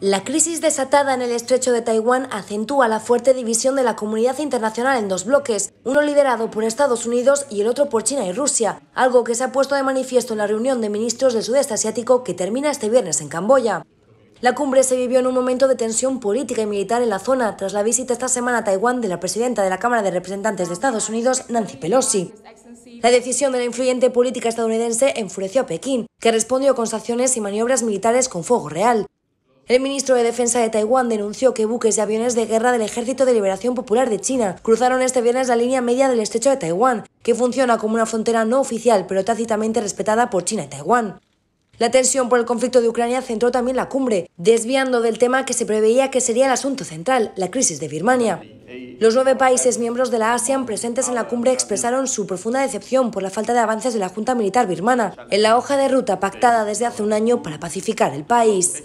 La crisis desatada en el estrecho de Taiwán acentúa la fuerte división de la comunidad internacional en dos bloques, uno liderado por Estados Unidos y el otro por China y Rusia, algo que se ha puesto de manifiesto en la reunión de ministros del sudeste asiático que termina este viernes en Camboya. La cumbre se vivió en un momento de tensión política y militar en la zona tras la visita esta semana a Taiwán de la presidenta de la Cámara de Representantes de Estados Unidos, Nancy Pelosi. La decisión de la influyente política estadounidense enfureció a Pekín, que respondió con sanciones y maniobras militares con fuego real. El ministro de Defensa de Taiwán denunció que buques y aviones de guerra del Ejército de Liberación Popular de China cruzaron este viernes la línea media del estrecho de Taiwán, que funciona como una frontera no oficial pero tácitamente respetada por China y Taiwán. La tensión por el conflicto de Ucrania centró también la cumbre, desviando del tema que se preveía que sería el asunto central, la crisis de Birmania. Los nueve países miembros de la ASEAN presentes en la cumbre expresaron su profunda decepción por la falta de avances de la Junta Militar birmana en la hoja de ruta pactada desde hace un año para pacificar el país.